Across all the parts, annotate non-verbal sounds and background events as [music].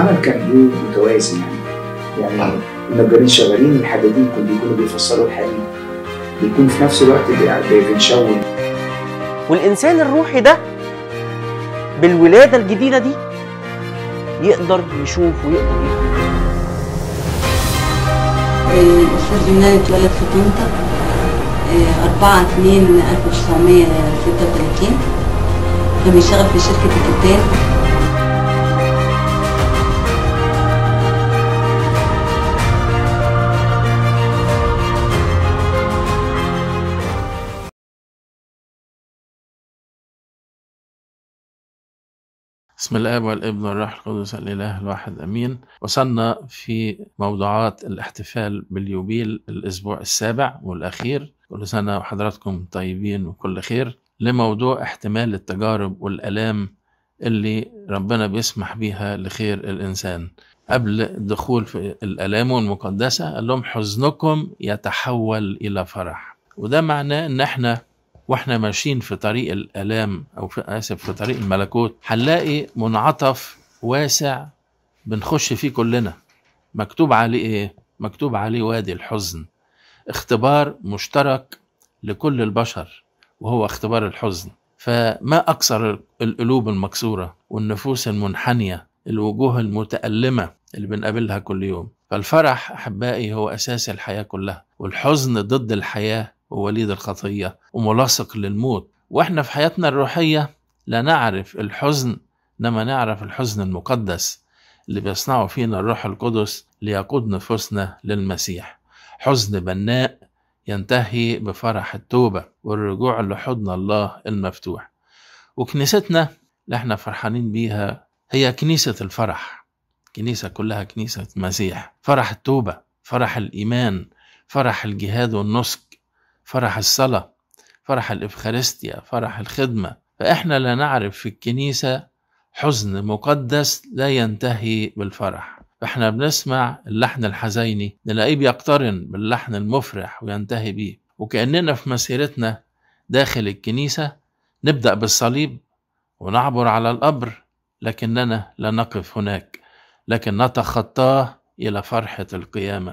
العمل كان إيه متوازي يعني. يعني النجارين شغالين الحدادين كانوا بيكونوا بيفسروا الحديد. بيكون في نفس الوقت بي- بنشون والإنسان الروحي ده بالولادة الجديدة دي يقدر يشوف ويقدر يفهم. الأستاذ يونان اتولد في طنطا آه، 4 2 1936 كان بيشتغل في شركة الكتان بسم الاب والابن والروح القدس الإله الواحد آمين. وصلنا في موضوعات الاحتفال باليوبيل الأسبوع السابع والأخير. كل سنة وحضراتكم طيبين وكل خير. لموضوع احتمال التجارب والألام اللي ربنا بيسمح بيها لخير الإنسان. قبل الدخول في الألام المقدسه قال لهم حزنكم يتحول إلى فرح. وده معناه إن إحنا وإحنا ماشيين في طريق الألام أو في آسف في طريق الملكوت هنلاقي منعطف واسع بنخش فيه كلنا. مكتوب عليه إيه؟ مكتوب عليه وادي الحزن. اختبار مشترك لكل البشر وهو اختبار الحزن. فما أكثر القلوب المكسورة والنفوس المنحنية الوجوه المتألمة اللي بنقابلها كل يوم. فالفرح أحبائي هو أساس الحياة كلها. والحزن ضد الحياة ووليد الخطيه وملاصق للموت. وإحنا في حياتنا الروحية لا نعرف الحزن إنما نعرف الحزن المقدس اللي بيصنعه فينا الروح القدس ليقود نفوسنا للمسيح. حزن بناء ينتهي بفرح التوبة والرجوع لحضن الله المفتوح. وكنيستنا اللي إحنا فرحانين بيها هي كنيسة الفرح. كنيسة كلها كنيسة مسيح. فرح التوبة فرح الإيمان فرح الجهاد والنسك. فرح الصلاة فرح الإفخارستيا فرح الخدمة. فإحنا لا نعرف في الكنيسة حزن مقدس لا ينتهي بالفرح. فإحنا بنسمع اللحن الحزيني نلاقيه بيقترن باللحن المفرح وينتهي بيه. وكأننا في مسيرتنا داخل الكنيسة نبدأ بالصليب ونعبر على القبر لكننا لا نقف هناك لكن نتخطاه إلى فرحة القيامة.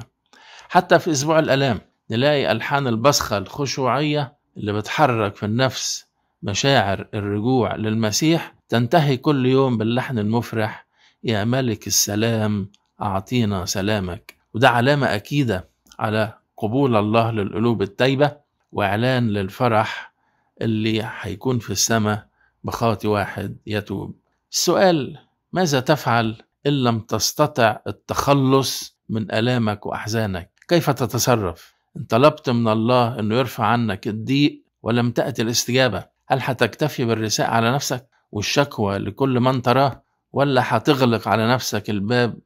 حتى في أسبوع الآلام نلاقي ألحان البصخة الخشوعية اللي بتحرك في النفس مشاعر الرجوع للمسيح تنتهي كل يوم باللحن المفرح. يا ملك السلام أعطينا سلامك. وده علامة أكيدة على قبول الله للقلوب التايبة وإعلان للفرح اللي هيكون في السماء بخاطي واحد يتوب. السؤال ماذا تفعل إن لم تستطع التخلص من آلامك وأحزانك؟ كيف تتصرف؟ إن طلبت من الله أنه يرفع عنك الضيق ولم تأتي الاستجابة. هل هتكتفي بالرساء على نفسك والشكوى لكل من تراه؟ ولا هتغلق على نفسك الباب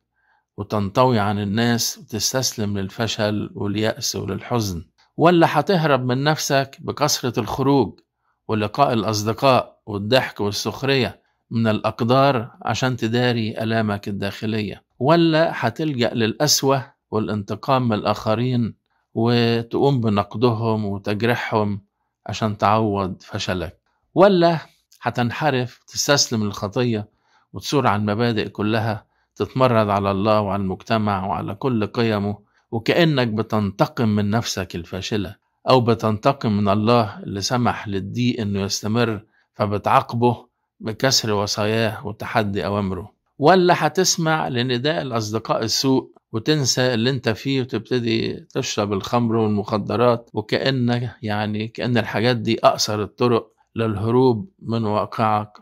وتنطوي عن الناس وتستسلم للفشل واليأس وللحزن؟ ولا هتهرب من نفسك بكثرة الخروج ولقاء الأصدقاء والضحك والسخرية من الأقدار عشان تداري ألامك الداخلية؟ ولا هتلجأ للأسوأ والانتقام من الآخرين وتقوم بنقدهم وتجريحهم عشان تعوض فشلك. ولا هتنحرف تستسلم للخطية وتصور على المبادئ كلها تتمرد على الله وعلى المجتمع وعلى كل قيمه وكأنك بتنتقم من نفسك الفاشلة أو بتنتقم من الله اللي سمح للضيق إنه يستمر فبتعاقبه بكسر وصاياه وتحدي أوامره. ولا هتسمع لنداء الأصدقاء السوء وتنسى اللي انت فيه وتبتدي تشرب الخمر والمخدرات وكأن يعني كأن الحاجات دي أقصر الطرق للهروب من واقعك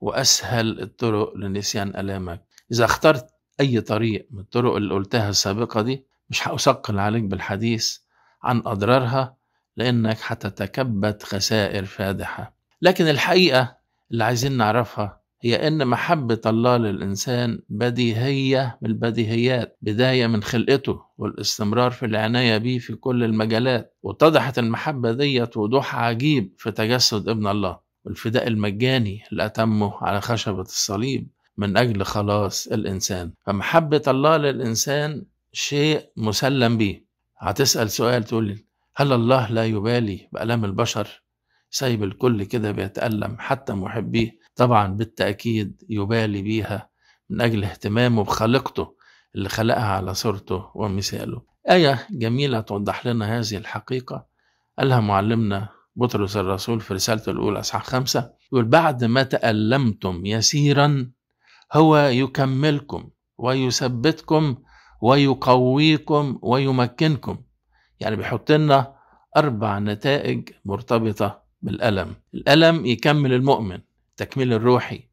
وأسهل الطرق لنسيان ألامك. إذا اخترت أي طريق من الطرق اللي قلتها السابقة دي مش هأثقل عليك بالحديث عن أضرارها لأنك هتتكبد خسائر فادحة. لكن الحقيقة اللي عايزين نعرفها هي إن محبة الله للإنسان بديهية من البديهيات بداية من خلقته والاستمرار في العناية به في كل المجالات. واتضحت المحبة ديت وضوح عجيب في تجسد ابن الله. والفداء المجاني اللي أتمه على خشبة الصليب من أجل خلاص الإنسان. فمحبة الله للإنسان شيء مسلم به هتسأل سؤال تقول هل الله لا يبالي بألام البشر؟ سايب الكل كده بيتألم حتى محبيه. طبعا بالتأكيد يبالي بيها من أجل اهتمامه بخليقته اللي خلقها على صورته ومثاله. آية جميلة توضح لنا هذه الحقيقة. قالها معلمنا بطرس الرسول في رسالته الأولى أصحاح خمسة يقول بعد ما تألمتم يسيرا هو يكملكم ويثبتكم ويقويكم ويمكنكم. يعني بيحط لنا أربع نتائج مرتبطة بالألم. الألم يكمل المؤمن. التكميل الروحي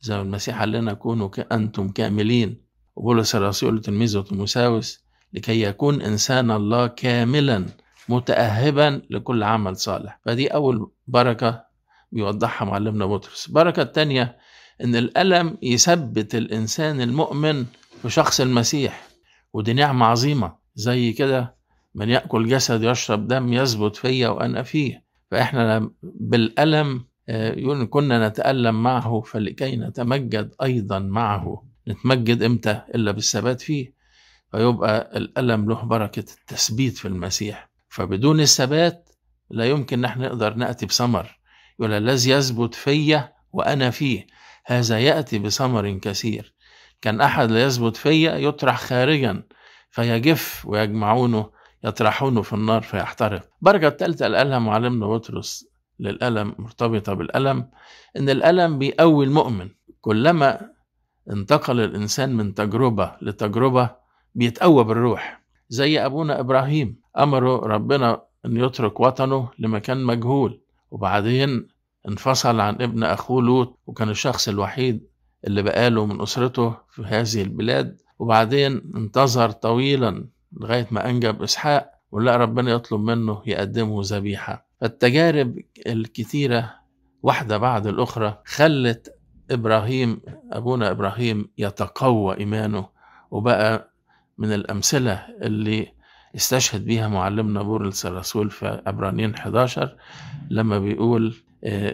زي المسيح قال لنا كونوا أنتم كاملين. وبولس الرسول تلميذه تيموساوس لكي يكون إنسان الله كاملا متأهبا لكل عمل صالح. فدي أول بركة بيوضحها معلمنا بطرس. البركة الثانية إن الألم يثبت الإنسان المؤمن في شخص المسيح. ودي نعمة عظيمة زي كده من يأكل جسد يشرب دم يثبت فيا وأنا فيه. فإحنا بالألم يقول كنا نتألم معه فلكي نتمجد أيضا معه. نتمجد إمتى؟ إلا بالثبات فيه. فيبقى الألم له بركة التثبيت في المسيح. فبدون الثبات لا يمكن نحن نقدر نأتي بثمر. يقول الذي يثبت فيا وأنا فيه هذا يأتي بثمر كثير. كان أحد لا يثبت فيا يطرح خارجا فيجف ويجمعونه يطرحونه في النار فيحترق. بركة الثالثة اللي قالها معلمنا بطرس. للألم مرتبطة بالألم إن الألم بيقوي المؤمن. كلما انتقل الإنسان من تجربة لتجربة بيتقوى بالروح. زي أبونا إبراهيم أمره ربنا أن يترك وطنه لمكان مجهول. وبعدين انفصل عن ابن أخوه لوط وكان الشخص الوحيد اللي بقاله من أسرته في هذه البلاد. وبعدين انتظر طويلا لغاية ما أنجب إسحاق ولقى ربنا يطلب منه يقدمه ذبيحة. فالتجارب الكتيرة واحدة بعد الأخرى خلت إبراهيم أبونا إبراهيم يتقوى إيمانه وبقى من الأمثلة اللي استشهد بيها معلمنا بولس الرسول في عبرانيين 11 لما بيقول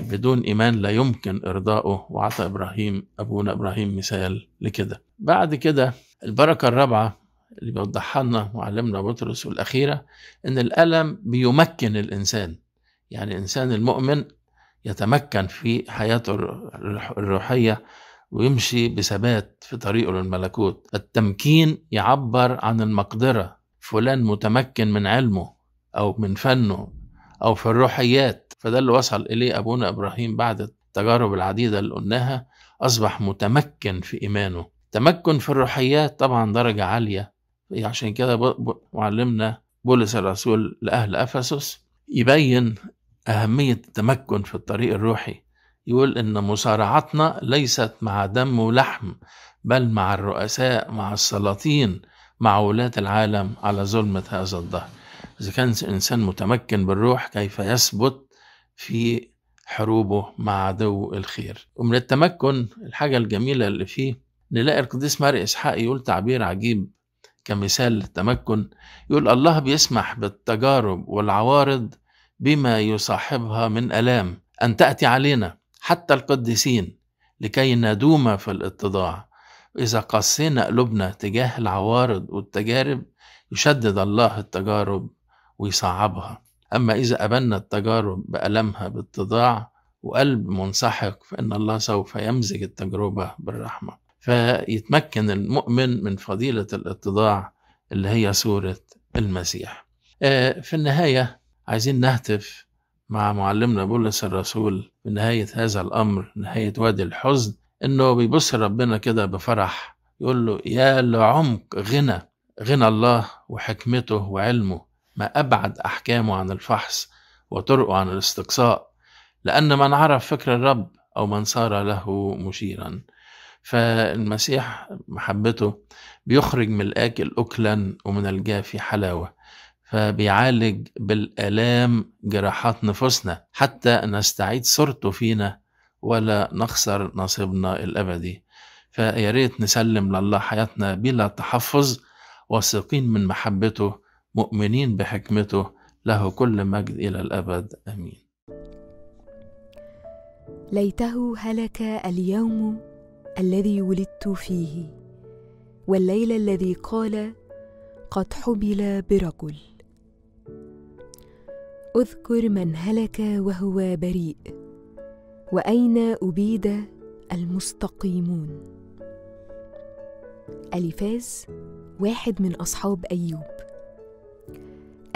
بدون إيمان لا يمكن إرضائه وعطى إبراهيم أبونا إبراهيم مثال لكده. بعد كده البركة الرابعة اللي بيوضحها لنا معلمنا بطرس الأخيرة إن الألم بيمكن الإنسان. يعني الإنسان المؤمن يتمكن في حياته الروحية ويمشي بثبات في طريقه للملكوت. التمكين يعبر عن المقدرة. فلان متمكن من علمه أو من فنه أو في الروحيات. فده اللي وصل إليه أبونا إبراهيم بعد التجارب العديدة اللي قلناها. أصبح متمكن في إيمانه. تمكن في الروحيات طبعا درجة عالية. عشان كده معلمنا بولس الرسول لأهل أفسس يبين أهمية التمكن في الطريق الروحي. يقول إن مصارعتنا ليست مع دم ولحم بل مع الرؤساء مع السلاطين مع ولاة العالم على ظلمة هذا الدهر إذا كان إنسان متمكن بالروح كيف يثبت في حروبه مع عدو الخير؟ ومن التمكن الحاجة الجميلة اللي فيه نلاقي القديس ماري إسحاق يقول تعبير عجيب كمثال للتمكن. يقول الله بيسمح بالتجارب والعوارض بما يصاحبها من آلام أن تأتي علينا حتى القديسين لكي ندوم في الاتضاع. إذا قسينا قلوبنا تجاه العوارض والتجارب يشدد الله التجارب ويصعبها. أما إذا قبلنا التجارب بألمها باتضاع وقلب منسحق فإن الله سوف يمزج التجربة بالرحمة. فيتمكن المؤمن من فضيلة الاتضاع اللي هي صورة المسيح. في النهاية عايزين نهتف مع معلمنا بولس الرسول في نهاية هذا الأمر نهاية وادي الحزن إنه بيبص ربنا كده بفرح يقول له يا لعمق غنى غنى الله وحكمته وعلمه ما أبعد أحكامه عن الفحص وطرقه عن الاستقصاء لأن من عرف فكر الرب أو من صار له مشيرا. فالمسيح محبته بيخرج من الآكل أكلا ومن الجافي حلاوة. فبيعالج بالآلام جراحات نفوسنا حتى نستعيد صورته فينا ولا نخسر نصيبنا الأبدي. فيا ريت نسلم لله حياتنا بلا تحفظ واثقين من محبته مؤمنين بحكمته. له كل مجد إلى الأبد. آمين. ليته هلك اليوم الذي ولدت فيه والليل الذي قال قد حبل برجل. أذكر من هلك وهو بريء وأين أبيد المستقيمون؟ أليفاز واحد من أصحاب أيوب.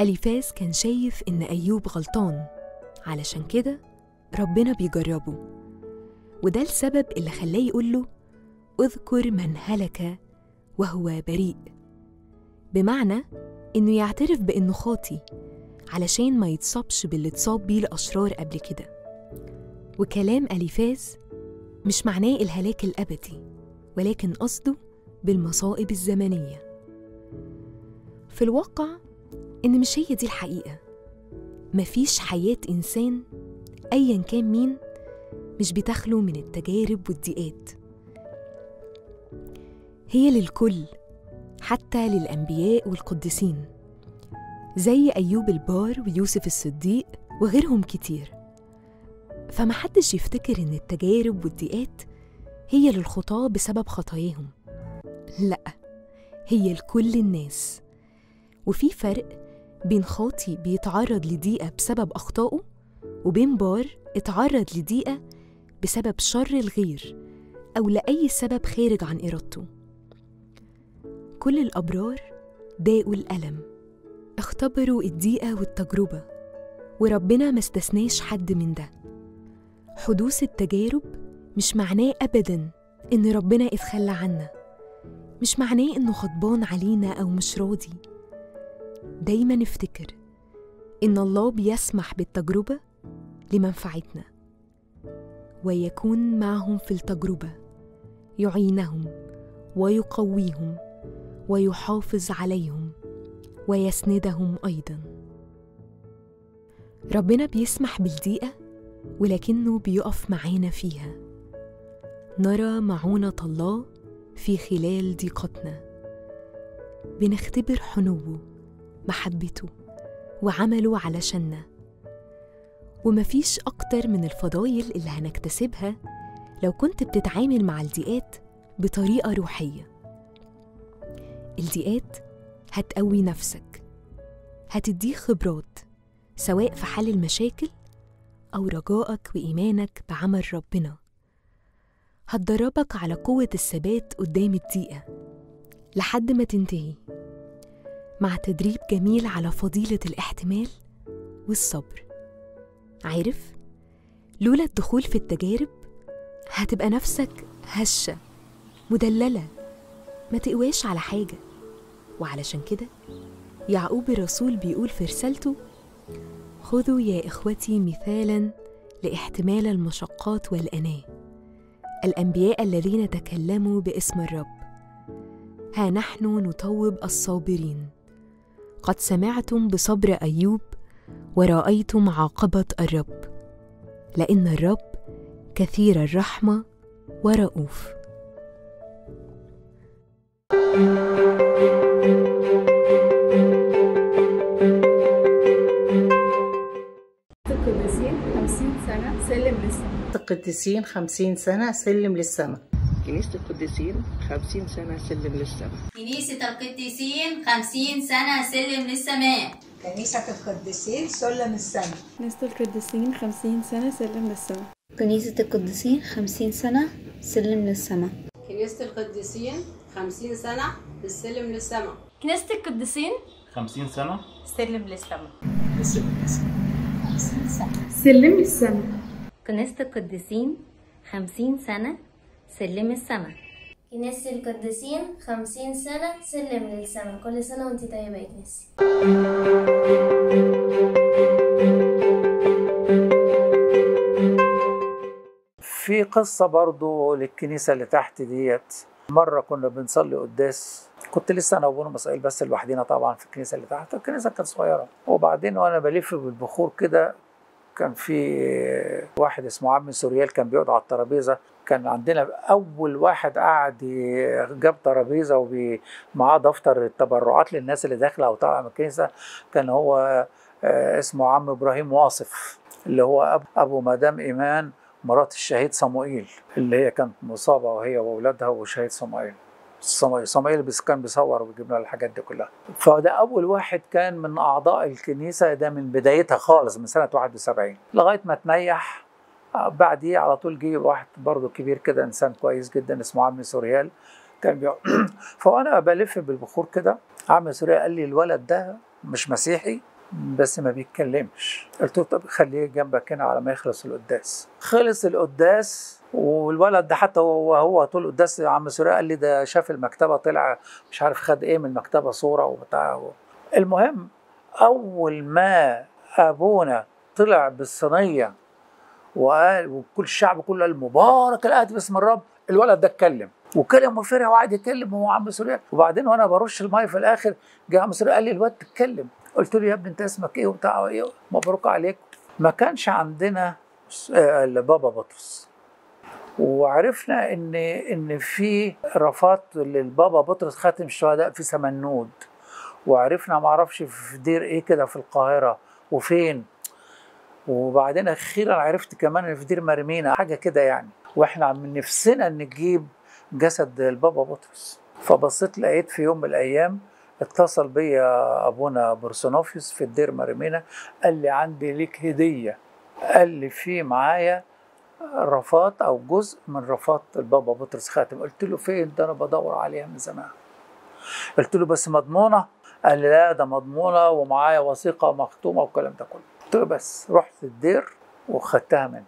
أليفاز كان شايف إن أيوب غلطان علشان كده ربنا بيجربه. وده السبب اللي خلاه يقوله أذكر من هلك وهو بريء. بمعنى إنه يعترف بإنه خاطي علشان ما يتصابش باللي اتصاب بيه الأشرار قبل كده. وكلام أليفاز مش معناه الهلاك الأبدي ولكن قصده بالمصائب الزمنية. في الواقع إن مش هي دي الحقيقة. مفيش حياة إنسان أيا كان مين مش بتخلو من التجارب والضيقات هي للكل حتى للأنبياء والقديسين. زي أيوب البار ويوسف الصديق وغيرهم كتير. فمحدش يفتكر إن التجارب والضيقات هي للخطاة بسبب خطاياهم. لأ هي لكل الناس. وفي فرق بين خاطي بيتعرض لضيقة بسبب أخطائه وبين بار اتعرض لضيقة بسبب شر الغير أو لأي سبب خارج عن إرادته. كل الأبرار داقوا الألم. اختبروا الضيقة والتجربة وربنا ما استثناش حد من ده. حدوث التجارب مش معناه أبدا إن ربنا اتخلى عنا مش معناه إنه غضبان علينا أو مش راضي. دايما افتكر إن الله بيسمح بالتجربة لمنفعتنا ويكون معهم في التجربة يعينهم ويقويهم ويحافظ عليهم. ويسندهم أيضا. ربنا بيسمح بالضيقة ولكنه بيقف معانا فيها. نرى معونة الله في خلال ضيقتنا. بنختبر حنوه محبته وعمله علشاننا. ومفيش أكتر من الفضايل اللي هنكتسبها لو كنت بتتعامل مع الضيقات بطريقة روحية. الضيقات هتقوي نفسك. هتديك خبرات سواء في حل المشاكل أو رجائك وإيمانك بعمل ربنا. هتدربك على قوة الثبات قدام الضيقة لحد ما تنتهي. مع تدريب جميل على فضيلة الاحتمال والصبر. عارف؟ لولا الدخول في التجارب هتبقى نفسك هشة مدللة. ما تقواش على حاجة. وعلشان كده يعقوب الرسول بيقول في رسالته خذوا يا إخوتي مثالا لاحتمال المشقات والأناة. الأنبياء الذين تكلموا باسم الرب. ها نحن نطوب الصابرين. قد سمعتم بصبر أيوب ورأيتم عاقبة الرب. لأن الرب كثير الرحمة ورؤوف. القديسين 50 سنة سلم للسماء. القديسين خمسين سنة سلم للسماء. كنيسة القديسين 50 سنة سلم للسماء. كنيسة القديسين خمسين سنة سلم للسماء. كنيسة القديسين سلم السماء. كنيسة القديسين 50 سنة سلم للسماء. كنيسة القديسين خمسين سنة سلم للسماء. كنيسة القديسين خمسين سنة بالسلم للسماء. كنيسة القديسين خمسين سنة. سلم للسماء. سلم للسماء كنيسة القديسين خمسين سنة سلم السماء كنيسة القديسين خمسين سنة سلم للسماء كل سنة وانت طيبة يا كنيسة. في قصة برضو للكنيسة اللي تحت ديت. مرة كنا بنصلي قداس. كنت لسه أنا وأبونا مسائل بس لوحدينا طبعا في الكنيسة اللي تحت. الكنيسة كانت صغيرة. وبعدين وأنا بلف بالبخور كده كان في واحد اسمه عم سوريال كان بيقعد على الترابيزة. كان عندنا أول واحد قعد جاب ترابيزة ومعاه دفتر التبرعات للناس اللي داخلة أو طالعة من الكنيسة. كان هو آه، اسمه عم إبراهيم واصف اللي هو أبو مدام إيمان مرات الشهيد صموئيل اللي هي كانت مصابة وهي وأولادها وشهيد صموئيل. صموئيل صموئيل بس كان بيصور وبيجيب لنا الحاجات دي كلها. فده أول واحد كان من أعضاء الكنيسة ده من بدايتها خالص من سنة 71 لغاية ما تنيح آه، بعديه على طول جه واحد برضه كبير كده إنسان كويس جدا اسمه عمي سوريال. كان بيقعد [clears throat] فوانا بلف بالبخور كده. عم سوريا قال لي الولد ده مش مسيحي. بس ما بيتكلمش. قلت له طب خليه جنبك هنا على ما يخلص القداس. خلص القداس والولد ده حتى وهو هو طول القداس عم سوريا قال لي ده شاف المكتبة طلع مش عارف خد إيه من المكتبة صورة وبتاع. المهم أول ما أبونا طلع بالصينية وقال وكل الشعب كله قال مبارك باسم الرب الولد ده اتكلم. وكلم وفرح وقعد يتكلم هو عم سوريا. وبعدين وأنا برش الميه في الآخر جه عم سوريا قال لي الواد تتكلم. قلت له يا ابني انت اسمك إيه وبتاع إيه؟ مبروك عليك. ما كانش عندنا بابا بطرس. وعرفنا ان إن في رفات للبابا بطرس خاتم الشهداء في سمنود. وعرفنا ما أعرفش في دير إيه كده في القاهرة. وفين؟ وبعدين أخيرا عرفت كمان إن في دير مرمينا حاجة كده يعني. وإحنا من نفسنا نجيب جسد البابا بطرس. فبصيت لقيت في يوم من الأيام اتصل بيا أبونا برسونوفيوس في الدير مرمينا قال لي عندي ليك هدية. قال لي في معايا رفات أو جزء من رفات البابا بطرس خاتم. قلت له فين ده؟ أنا بدور عليها من زمان. قلت له بس مضمونة؟ قال لي لا ده مضمونة ومعايا وثيقة مختومة والكلام ده كله. قلت له بس رحت الدير وخدتها منه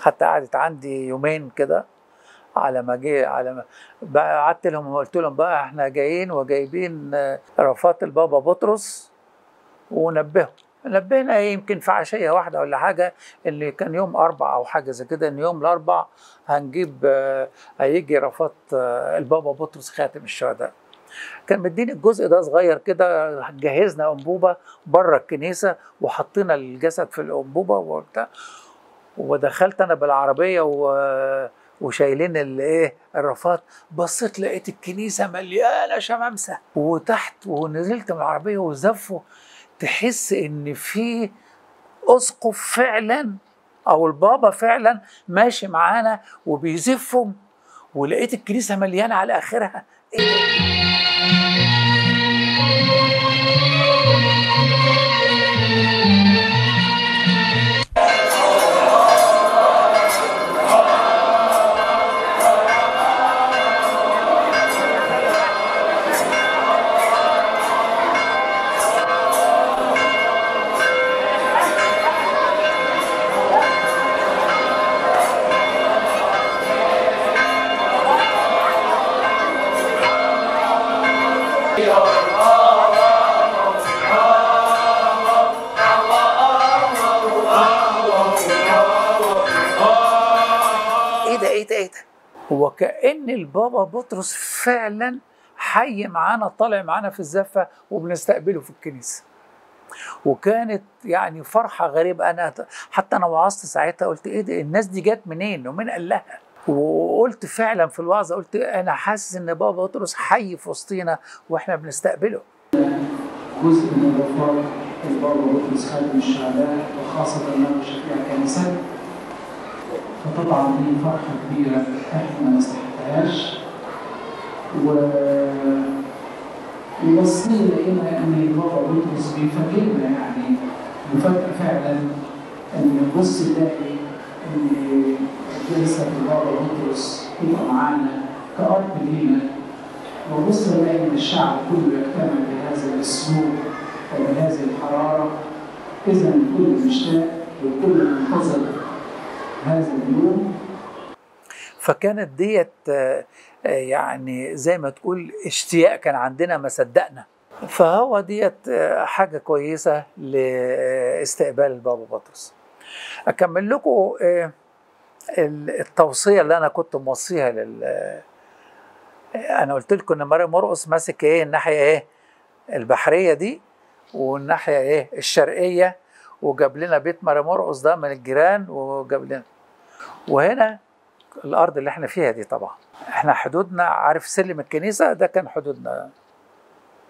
حتى قعدت عندي يومين كده على ما جه على ما قعدت لهم وقلت لهم بقى إحنا جايين وجايبين آه، رفات البابا بطرس ونبهوا نبهنا يمكن في عشية واحدة ولا حاجة اللي كان يوم أربع أو حاجة زي كده إن يوم الاربع هنجيب آه، هيجي رفات آه، البابا بطرس خاتم الشهداء كان مديني الجزء ده صغير كده جهزنا أنبوبة بره الكنيسة وحطينا الجسد في الأنبوبة وبتاع ودخلت أنا بالعربية و وشايلين الايه الرفات. بصيت لقيت الكنيسة مليانة شمامسة وتحت ونزلت من العربية وزفوا. تحس إن في أسقف فعلا أو البابا فعلا ماشي معانا وبيزفهم. ولقيت الكنيسة مليانة على آخرها. إيه البابا بطرس فعلا حي معانا طالع معانا في الزفة وبنستقبله في الكنيسة. وكانت يعني فرحة غريبة. أنا حتى أنا وعظت ساعتها قلت إيه ده الناس دي جت منين؟ ومين قال لها؟ وقلت فعلا في الوعظة قلت أنا حاسس إن بابا بطرس حي في وسطينا وإحنا بنستقبله. جزء من الرفاق البابا بطرس خاتم الشهداء وخاصة أنه شفيع كنيسة. فطبعا دي فرحة كبيرة إحنا ما و وبصينا لقينا أن البابا بطرس بيفاجئنا يعني مفاجأة فعلا أن نبص نلاقي أن جلسة البابا بطرس تبقى معانا كأرض لينا وبص نلاقي أن الشعب كله يجتمع بهذا الأسلوب وبهذه الحرارة. إذا الكل مشتاق والكل منتظر هذا اليوم. فكانت ديت آه، آه، يعني زي ما تقول اشتياق كان عندنا ما صدقنا. فهو ديت آه، حاجة كويسة لاستقبال البابا بطرس. أكمل لكم ال- التوصية اللي أنا كنت موصيها لل أنا قلت لكم إن ماري مرقص ماسك إيه؟ الناحية إيه؟ البحرية دي والناحية إيه؟ الشرقية وجاب لنا بيت ماري مرقص ده من الجيران وجاب لنا. وهنا الأرض اللي إحنا فيها دي طبعا. إحنا حدودنا عارف سلم الكنيسة؟ ده كان حدودنا.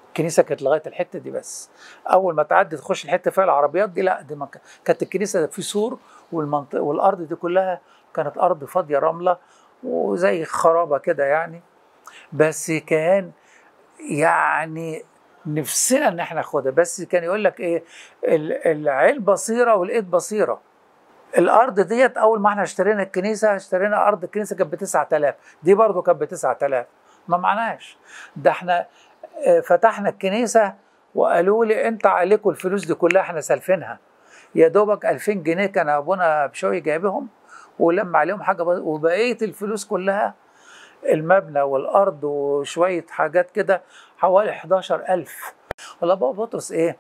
الكنيسة كانت لغاية الحتة دي بس. أول ما تعدي تخش الحتة فيها العربيات دي لأ دي كانت الكنيسة في سور والمنطقة والأرض دي كلها كانت أرض فاضية رملة وزي خرابة كده يعني. بس كان يعني نفسنا إن إحنا ناخدها. بس كان يقول لك إيه؟ ال- العين بصيرة والإيد بصيرة. الأرض ديت أول ما إحنا اشترينا الكنيسة اشترينا أرض الكنيسة كانت ب 9000 دي برضه كانت ب 9000 ما معناش. ده إحنا آه، فتحنا الكنيسة وقالوا لي انت عليكم الفلوس دي كلها إحنا سالفينها. يا دوبك 2000 جنيه كان أبونا بشوي جايبهم ولما عليهم حاجة وبقيه الفلوس كلها المبنى والأرض وشوية حاجات كده حوالي 11000 والله بابا بطرس إيه؟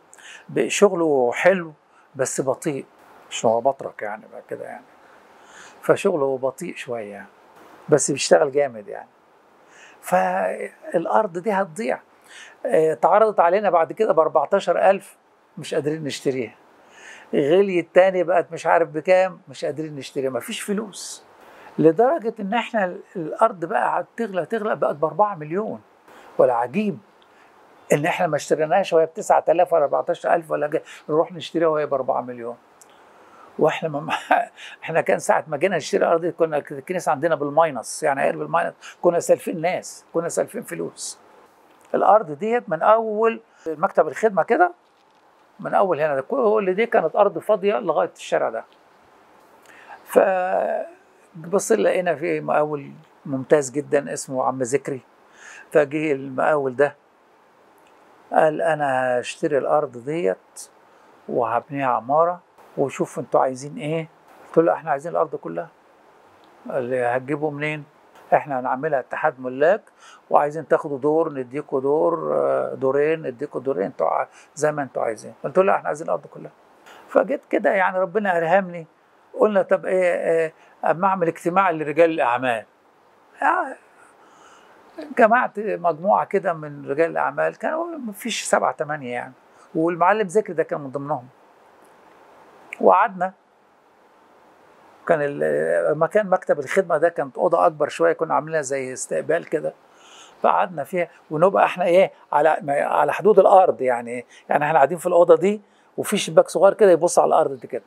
شغله حلو بس بطيء. مش هو بطرك يعني بقى كده يعني. فشغله بطيء شوية يعني بس بيشتغل جامد يعني. فالأرض دي هتضيع. آه، اتعرضت علينا بعد كده ب 14000 مش قادرين نشتريها. غلي التاني بقت مش عارف بكام مش قادرين نشتريها. مفيش فلوس. لدرجة إن إحنا ال- الأرض بقى تغلى تغلى بقت ب 4 مليون. ولا عجيب إن إحنا ما اشتريناهاش وهي ب 9000 ولا 14000 ولا نروح نشتريها وهي ب 4 مليون. وإحنا ما إحنا كان ساعة ما جينا نشتري دي كنا الكنيسة عندنا بال minus يعني إيه بال minus كنا سالفين ناس كنا سالفين فلوس. الأرض ديت من أول مكتب الخدمة كده من أول هنا كل دي كانت أرض فاضية لغاية الشارع ده. ف بص لقينا في مقاول ممتاز جدا اسمه عم ذكري فجه المقاول ده قال أنا هشتري الأرض ديت وهبنيها عمارة وشوف أنتوا عايزين إيه. قلت له إحنا عايزين الأرض كلها. قال لي هتجيبوا منين؟ إحنا هنعملها اتحاد ملاك وعايزين تاخدوا دور نديكوا دور آه، دورين نديكوا دورين أنتوا زي ما أنتوا عايزين. قلت له إحنا عايزين الأرض كلها. فجيت كده يعني ربنا الهمني قلنا طب إيه آه أما أعمل اجتماع لرجال الأعمال. آه، جمعت مجموعة كده من رجال الأعمال. كانوا مفيش سبعة ثمانيه يعني. والمعلم ذكري ده كان من ضمنهم. وقعدنا. كان مكان مكتب الخدمة ده كانت أوضة أكبر شوية كنا عاملينها زي استقبال كده. فقعدنا فيها ونبقى إحنا إيه على على حدود الأرض يعني. يعني إحنا قاعدين في الأوضة دي وفي شباك صغير كده يبص على الأرض دي كده.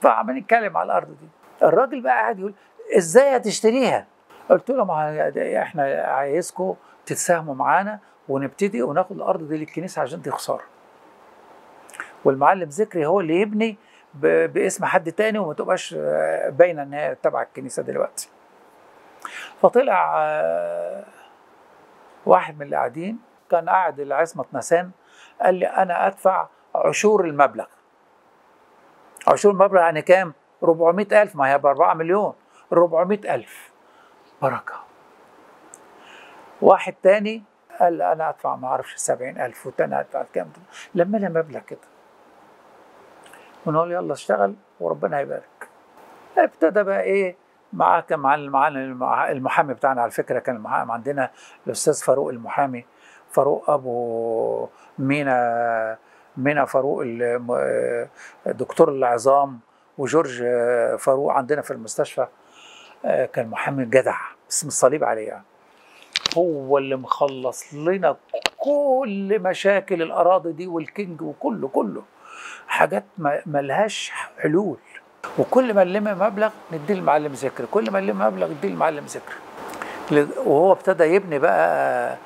فعمالين نتكلم على الأرض دي. الراجل بقى قاعد يقول إزاي هتشتريها؟ قلت له ما إحنا عايزكم تتساهموا معانا ونبتدي وناخد الأرض دي للكنيسة عشان خساره والمعلم ذكري هو اللي يبني باسم حد تاني وما تبقاش آه، باينة إن هي تبع الكنيسة دلوقتي. فطلع آه، واحد من اللي قاعدين كان قاعد العصمة نسان قال لي أنا أدفع عشور المبلغ. عشور المبلغ يعني كام؟ 400 ألف ما هي ب 4 مليون. 400 ألف. بركة. واحد تاني قال أنا أدفع ما أعرفش 70 ألف والتاني كام؟ لما لنا مبلغ كده. ونقول يلا اشتغل وربنا يبارك. ابتدى بقى إيه معاه كان معانا المحامي بتاعنا على فكرة كان المحامي عندنا الأستاذ فاروق المحامي. فاروق أبو مينا مينا فاروق دكتور العظام وجورج فاروق عندنا في المستشفى. كان محامي جدع اسم الصليب عليه يعني. هو اللي مخلص لنا كل مشاكل الأراضي دي والكينج وكله كله. حاجات ملهاش حلول. وكل ما نلم مبلغ نديه المعلم ذكر كل ما نلم مبلغ نديه المعلم ذكر. وهو ابتدى يبني بقى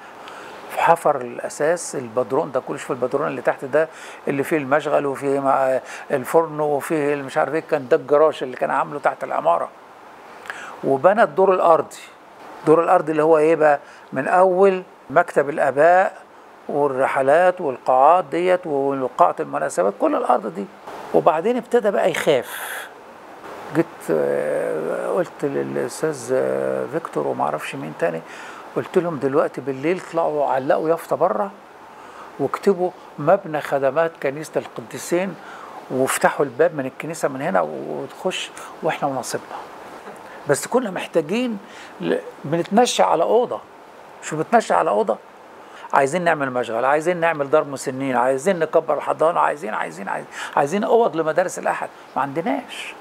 في حفر الأساس البدرون ده كله شوف البدرون اللي تحت ده اللي فيه المشغل وفيه مع الفرن وفيه مش عارف إيه كان ده الجراج اللي كان عامله تحت العمارة. وبنى الدور الأرضي. الدور الأرضي اللي هو إيه بقى؟ من أول مكتب الآباء والرحلات والقاعات ديت وقاعة المناسبات كل الأرض دي. وبعدين ابتدى بقى يخاف. جيت آه، قلت للأستاذ آه، فيكتور وما أعرفش مين تاني قلت لهم دلوقتي بالليل طلعوا علقوا يافطة بره واكتبوا مبنى خدمات كنيسة القديسين وافتحوا الباب من الكنيسة من هنا وتخش وإحنا ونصيبنا. بس كنا محتاجين بنتمشى على أوضة. شو بتمشى على أوضة؟ عايزين نعمل مشغل عايزين نعمل دار مسنين عايزين نكبر الحضانه عايزين عايزين عايزين عايزين أوض لمدارس الأحد. ما عندناش.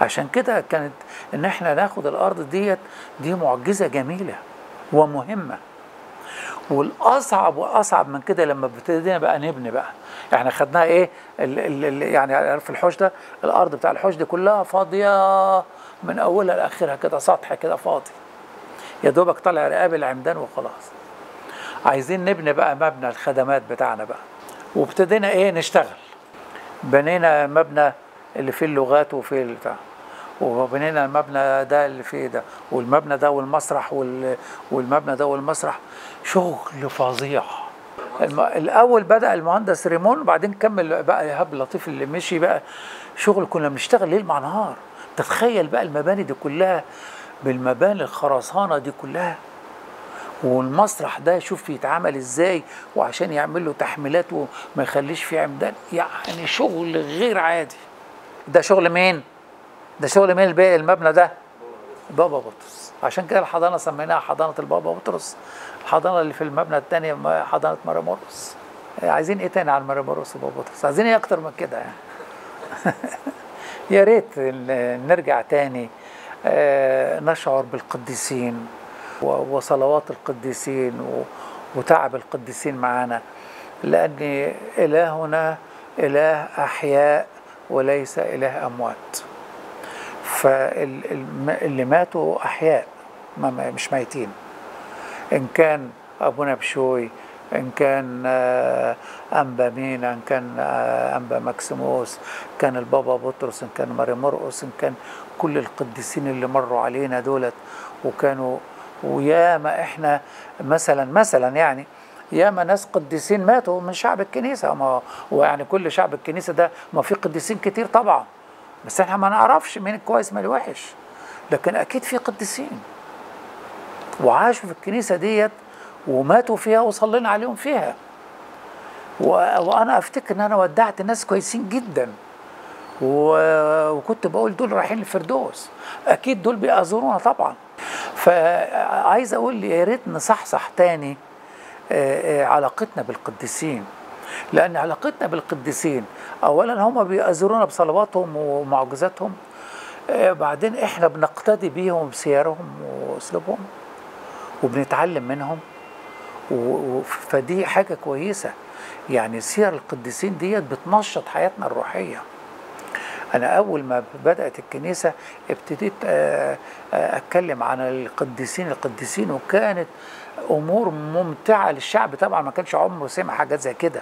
عشان كده كانت إن إحنا ناخد الأرض ديت دي معجزة جميلة ومهمة. والأصعب وأصعب من كده لما ابتدينا بقى نبني بقى. إحنا خدناها إيه؟ ال ال ال يعني في الحوش ده؟ الأرض بتاع الحوش دي كلها فاضية من أولها لآخرها كده سطح كده فاضي. يا دوبك طالع رقاب العمدان وخلاص. عايزين نبني بقى مبنى الخدمات بتاعنا بقى. وابتدينا إيه؟ نشتغل. بنينا مبنى اللي فيه اللغات وفيه البتاع وبنينا المبنى ده اللي فيه ده. والمبنى ده والمسرح وال... والمبنى ده والمسرح. شغل فظيع. الم... الأول بدأ المهندس ريمون وبعدين كمل بقى إيهاب لطيف اللي مشي بقى. شغل كنا بنشتغل ليل مع نهار. تتخيل بقى المباني دي كلها بالمباني الخرسانة دي كلها. والمسرح ده شوف يتعمل إزاي وعشان يعمل له تحميلات وما يخليش فيه عمدان يعني شغل غير عادي. ده شغل مين؟ ده شغل مين الباقي المبنى ده؟ بابا بطرس. عشان كده الحضانة سميناها حضانة البابا بطرس. الحضانة اللي في المبنى الثاني حضانة مرمورس عايزين إيه تاني عن مرمورس وبابا بطرس؟ عايزين إيه أكتر من كده يعني؟ [laughs] يا ريت نرجع تاني. نشعر بالقديسين. وصلوات القديسين وتعب القديسين معانا. لأن إلهنا إله أحياء وليس إله أموات. فاللي ماتوا أحياء مش ميتين. إن كان أبونا بشوي إن كان أنبا مينا إن كان أنبا مكسيموس كان البابا بطرس إن كان ماري مرقس إن كان كل القديسين اللي مروا علينا دولت وكانوا وياما إحنا مثلا مثلا يعني ياما ناس قديسين ماتوا من شعب الكنيسة. ما ويعني كل شعب الكنيسة ده ما في قديسين كتير طبعا. بس إحنا ما نعرفش مين الكويس من الوحش لكن أكيد في قديسين. وعاشوا في الكنيسة ديت وماتوا فيها وصلينا عليهم فيها. وأنا أفتكر إن أنا ودعت ناس كويسين جدا. وكنت بقول دول رايحين الفردوس أكيد دول بيأذرونا طبعا. فعايز أقول يا ريت نصحصح تاني علاقتنا بالقديسين. لأن علاقتنا بالقديسين اولا هم بيأذرونا بصلواتهم ومعجزاتهم بعدين إحنا بنقتدي بيهم بسيرهم وأسلوبهم وبنتعلم منهم. فدي حاجة كويسة. يعني سير القديسين ديت بتنشط حياتنا الروحية. أنا أول ما بدأت الكنيسة ابتديت أتكلم عن القديسين القديسين وكانت أمور ممتعة للشعب. طبعا ما كانش عمره سمع حاجات زي كده.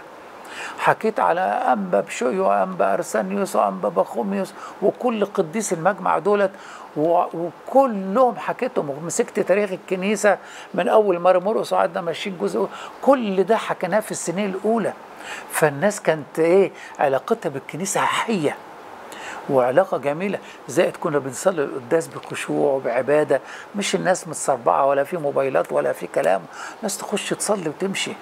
حكيت على أنبا بشوي وأنبا أرسانيوس وأنبا بخوميوس وكل قديس المجمع دولت وكلهم حكيتهم. ومسكت تاريخ الكنيسة من أول مرمرقس وقعدنا ماشيين جزء كل ده حكيناه في السنين الأولى. فالناس كانت إيه علاقتها بالكنيسة حية. وعلاقة جميلة زائد كنا بنصلي القداس بخشوع وبعبادة مش الناس متصربعه ولا في موبايلات ولا في كلام ناس تخش تصلي وتمشي.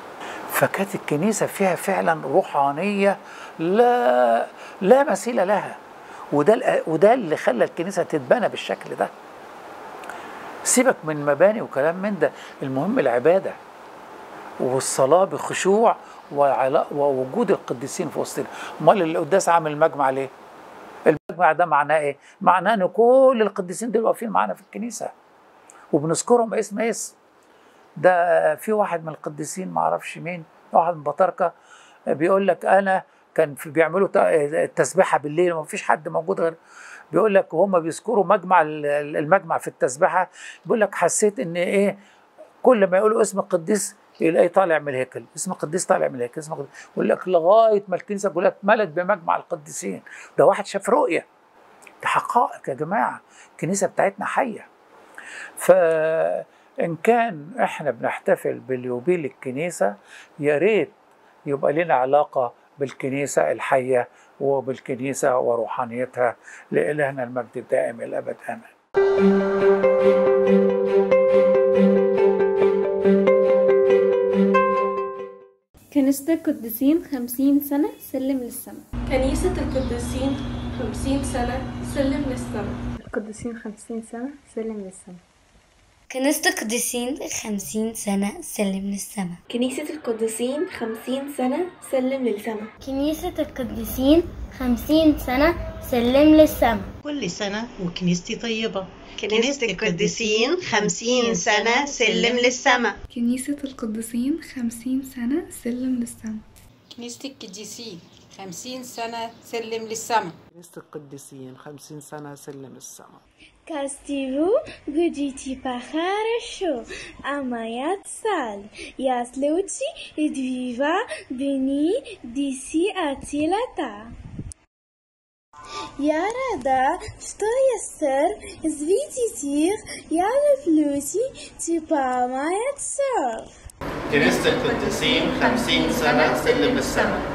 فكانت الكنيسة فيها فعلا روحانية لا لا مثيل لها وده وده اللي خلى الكنيسة تتبنى بالشكل ده. سيبك من مباني وكلام من ده المهم العبادة والصلاة بخشوع ووجود القديسين في وسطنا. أمال القداس عامل مجمع ليه؟ المجمع ده معناه إيه؟ معناه إن كل القديسين دول واقفين معانا في الكنيسة. وبنذكرهم اسم اسم ده في واحد من القديسين ما أعرفش مين واحد من بطاركة بيقول لك أنا كان في بيعملوا التسبيحه بالليل وما فيش حد موجود غير بيقول لك وهم بيذكروا مجمع المجمع في التسبيحة. بيقول لك حسيت إن إيه؟ كل ما يقولوا اسم القديس يلاقي طالع من الهيكل اسم القديس طالع من الهيكل اسم القديس. يقول لك لغاية ما الكنيسة كلها اتملت بمجمع القديسين. ده واحد شاف رؤية. ده حقائق يا جماعة. الكنيسة بتاعتنا حية. فإن كان إحنا بنحتفل باليوبيل الكنيسة يا ريت يبقى لنا علاقة بالكنيسة الحية وبالكنيسة وروحانيتها لإلهنا المجد الدائم الأبد. آمين. كنيسة القديسين خمسين سنة سلم للسماء كنيسة القديسين خمسين سنة سلم للسماء القديسين خمسين سنة سلم للسماء كنيسة القديسين خمسين سنة سلم للسماء كنيسة القديسين خمسين سنة سلم للسماء كنيسة القديسين خمسين سنة سلم للسماء كل سنة وكنيستي طيبة. كنيسة القديسين خمسين سنة سلم للسماء كنيسة القديسين خمسين سنة سلم للسماء كنيسة القديسين خمسين سنة سلم للسماء كنيسة القديسين خمسين سنة سلم للسماء Castillo Guditi Pacharasho Amayat Sal Yasluci Idviva Beni Disi Atilata يا رضا что يسر سبيتي يا فلوسي تبا ما يتصرف كنيسة القديسين خمسين سنة سلم السما